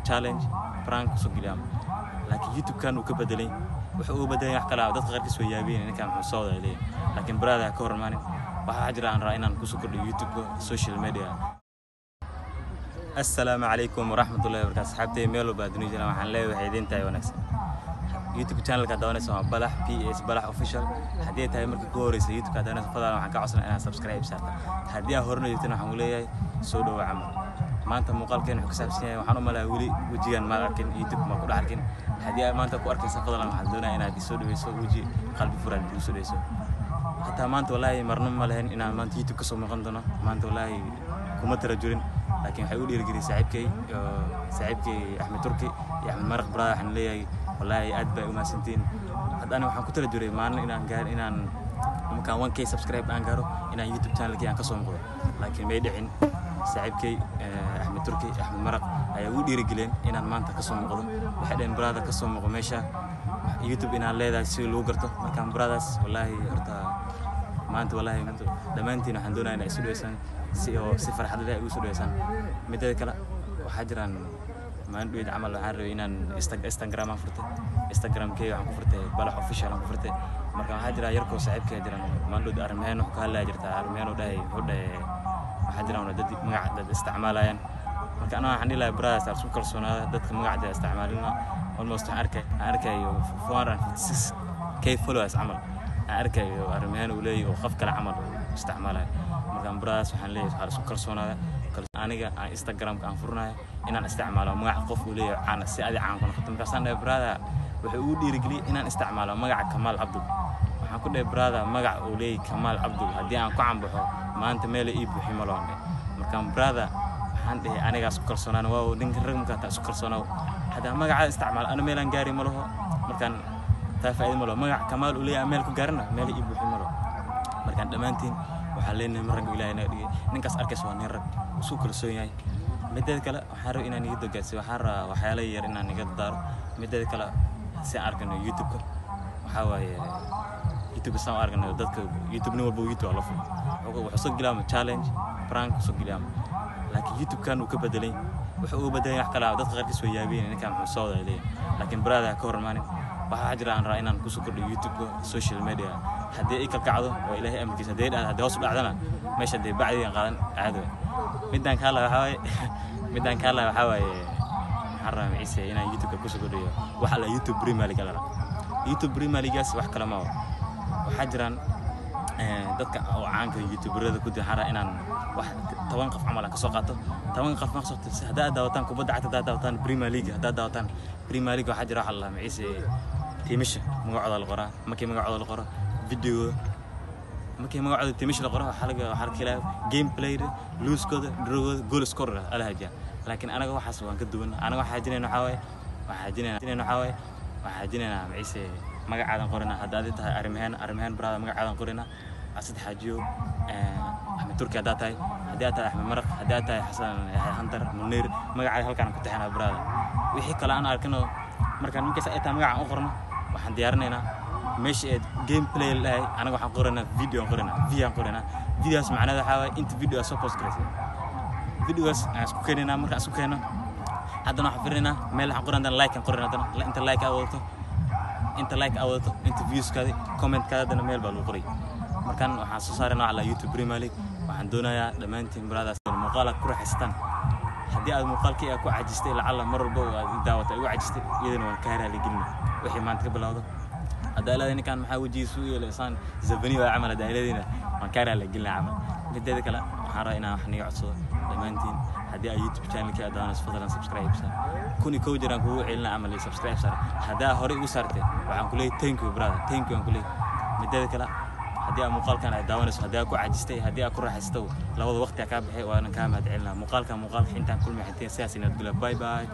challenge prank ku soo geliyaa. Laakiin youtube-kan uu ka bedelay wuxuu uga bedelay wax kale dadka qaarkiis way yaabeen ninkan muxuu soo wadaa leeyahay laakiin ha ka hor imaanin waxaa jira aan raa inaan ku soo kordhiyo youtube-ka social media. Assalaamu calaykum waraxmatullahi wabarakaatu asxaabtay meel walba adduunya jiraan waxaan leeyahay waxay idiin tahay wanaagsan. Youtube channelka daawanaysa waa balax p s balax official. Haddii ay tahay markii ku horeysa youtube-ka daawanaysa fadlan waxaan ka codsanaa inaad subscribe saarta haddii aad horena joogtana waxaan leeyahay soo dhowo camal maanta muuqaalkeen wuxuu ka saabsan yahay waxaan u malaa weli wejigan maad arkin youtube ma ku dhex arkin. Haddii aad maanta ku arkaysa fadlan waxaan doonaya inaad isoo dhaweyso weji qalbi furaad igu soo dhaweyso. Hataa maanta wallaahi marno ma lahayn inaan maanta youtube ka soo muuqan doono. Maanta wallaahi kuma tara jurin laakiin waxay u dhiirigeliyay saaxiibkay saaxiibkay axmed turki iyo axmed maraq barada waxaan leeyahay wallaahi aad bay u mahadsantiin haddana waxaan ku tala jiray maalin inaan gaar inaan markaan 1k subscribe aan gaaro inaan youtube channelkii aan ka soo muuqdo laakiin may dhicin saaxiibkay axmed turki axmed maraq ayaa ugu dhiirigeliyeen inaan maanta ka soo muuqdo waxay dhaheen brother ka soo muuqo meesha. Youtube inaan leedahay si lagu garto. Markaan brothers wallaahi horta maanta wallaahi dhammaantiin waxaan doonaya inay isu dhaweysaan si oo si farxad leh ay soo dhaweysaan mideeda kale waxaa jiraan maalin dhoweyd camal waxaan rabay inaan instagram aan furtay instagramkey waxaan ku furtay balax official aan ku furtay. Marka waxaa jira yarkoo saaxiibkee jiraan maalin dhoweyd arrimaheen wuxuu ka hadlaya jirtaa arrimaheen u dhahay wuxuu dhahay waxaa jiraan dad magac dad isticmaalayaan. Marka anaa waxaan dhihi lahaa brothers aan isku kalsoonaada dadka magacda isticmaalina almost waxaan arkay aan arkayo 456 k followers camal. Aan arkayo arrimaheen uu leeyahay oo qof kale camal isticmaalayo markaan brothers waxaan leeyahay waxaa isku kalsoonaada aniga aan instagramka aan furnayo inaan isticmaalo magac qof uu leeyahay caan si adi caan ku noqoto. Markaasaan dhahay brother wuxuu ugu dhiirigeliyay inaan isticmaalo magaca kamaal cabdul waxaan ku dhahay brother magac uu leeyahay kamaal cabdul haddii aan ku cambaxo maanta meela ii buuxi ma loon markaan brother waxaan dhahay anigaa isku kalsoonaan waaw ninka rag markaa taa isku kalsoonaaw haddaan magacada isticmaalo ana meelaan gaari ma laho? Markaan taa faa'iida ma laho. Magac kamaal uu leeyahay meel ku gaarana meela ii buuxi ma laho. Markaan dhammaantiin waxaan leenahay mar ragga ilaahay naga dhigay. Ninkaas arkaysa waa nin rag isku kalsoon yahay. Mideeda kale waxaan rabay inaan iga dogaadsiyo waxaan rabaa waxyaala yar inaan iga daaro. Mideeda kale si aan arkano youtube-ka. Waxaa waaye youtube saan u arkano dadka youtube nin walba youtube la furay wuxuu soo geliyaama challenge prank soo geliyaama laakiin youtube-kan uu ka bedelay wuxuu uga bedelay wax kale ah. Dadka qaarkiis way yaabeen ninkan muxuu soo wadaa leeyahay laakiin brada ha ka hor imaanin waxaa jira aan raa inaan ku soo kordhiyo youtube-ka social media. Haddii ay kalkacdo waa ilaahay amarkiisa haddii dhacdo haddii hoos u dhacdana meesha dee bacdigan qaadan caado. Midaan kaa laa waxaa waaye midaan kaa laa waxaa waaye waxaan rabaa maciise inaan youtube-ka ku soo kordhiyo. Waxa la youtube premier league la youtube premier leaguegaas wax kale maaha waxaa jiraan dadka oo caanka youtuberada ku rabaa inaan wax toban qof camal aan ka soo qaato. Toban qof ma ka soo haddaad daawataan kubadda cagta haddaad daawataan premier league haddaad daawataan premier league waxaa jira waxa la maciise tiimisha magacooda la qoraa markii magacooda la qoro videogooda markii magacooda tiimisha la qoro waxaa laga waxaa laga helaa gameplayda looskooda drogooda goal scorega ala hajiyaa laakiin anaga waxaas waan ka duwan anaga waxaa hajinayna waxaa waaye waxaa hajinayna waxaa waaye waxaa hajinaynaa maciise magacaadan qorina haddaad tahay arrimaheen arrimaheen brada magacaadan qorina asad xaajiyo axmed turki haddaad tahay haddii aad tahay axmed maraq haddii aad tahay xasan hantar muniir magacaada halkaan ku taxinaa brada wixii kale aan arkino markaan ninkaas ay tahay magacaan u qorno waxaan diyaarinaynaa meesha eed gameplay lahay anaga waxaan qoraynaa video aan qoraynaa video aan qoraynaa videogaas macnaheeda waxaa waaye inta video soo post garaysay videogaas aan isku keenaynaa markaan isku keeno. Haddana waxaan firinaynaa meel waxaan qoraynaa like aan qoraynaa haddana inta like aad wadato inta like aad wadato inta viewskaadi commentkaada haddana meel baa lagu qoray. Markaan waxaan soo saaraynaa waxaa la youtube premier league. Waxaan doonayaa dhammaantiin bradaas muuqaalaad ku raaxaystaan. Haddii aad muuqaalkii ku cajistay lacalla mar walba aad daawata ugu cajistay iyadana waan kaa raaligelina wixii maanta ka bilowdo. Haddaa leedahay ninkaan maxaa wejigiisa u yeelaysaan zabani waa camal haddaa leediina waan kaa raaligelina camal mideeda kale waxaan rabaa inaan wax niga codsado. Dhammaantiin haddii aad youtube channelkii aad daawanayso fadlan subscribe saar kun iyo kow jiraan kugu celina camal iyo subscribe saar haddaa horey igu saartay waxaan ku leeyahay thank you brother. Thank you aan ku leeyahay. Mideeda kale haddii aad muuqaalkan aad daawanayso haddii aad ku cajistay haddii aad ku raaxaysto labada waqti aa kaa baxay waana kaa mahad celinaa muuqaalkan muuqaalka intaan kulmi xinteen sidaas inaad gula. Bye bye